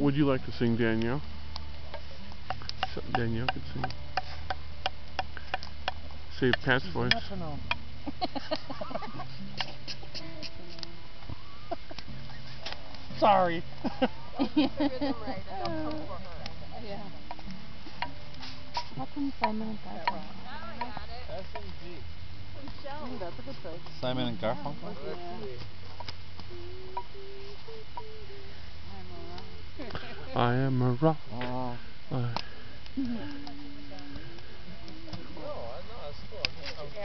would you like to sing, Danielle? Something Danielle could sing. Save Pat's voice. Sorry. Yeah. How come Simon and Garfunkel? Ooh, that's a. Simon and Garfunkel. I am a rock. Oh. Uh,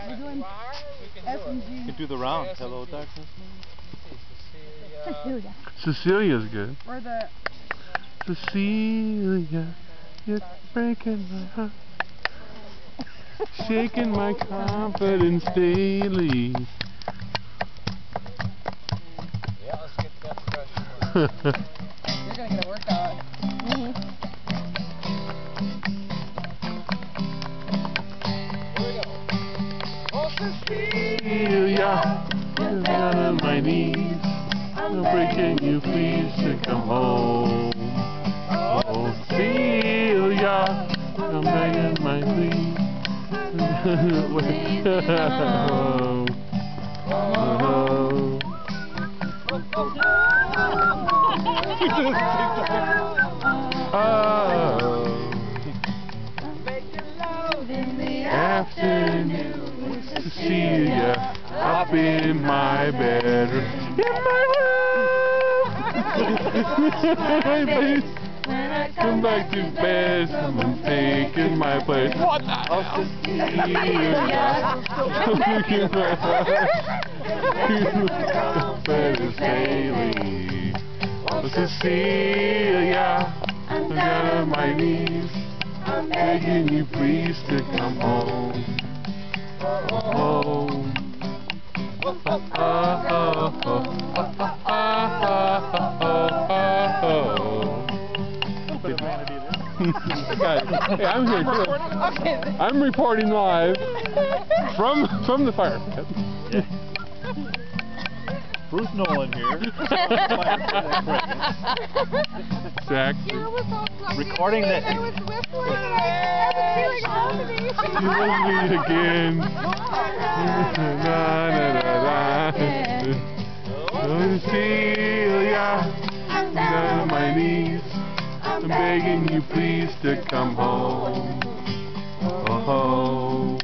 We're doing F and You can do the round. Hello, darkness. Cecilia. Cecilia's good. Or the Cecilia, you're breaking my heart. Shaking my confidence daily. you're gonna Cecilia, I'm down on my knees. I'm breaking you, please to come home. Oh, Celia, I'm begging my plea. oh, oh, Cecilia, up in my bedroom. In my room! When I Come back to bed, someone's taking my place. What the hell? Cecilia, better sailing. Oh, Cecilia, I'm down on my knees. I'm begging you please to come home. Guys, hey, I'm here too. I'm reporting live from from the fire pit. Bruce Nolan here. Jack. Recording the. You love me again. na, na, na, na. Oh, Celia, I'm down on my knees. I'm begging you please to come home. Oh, home.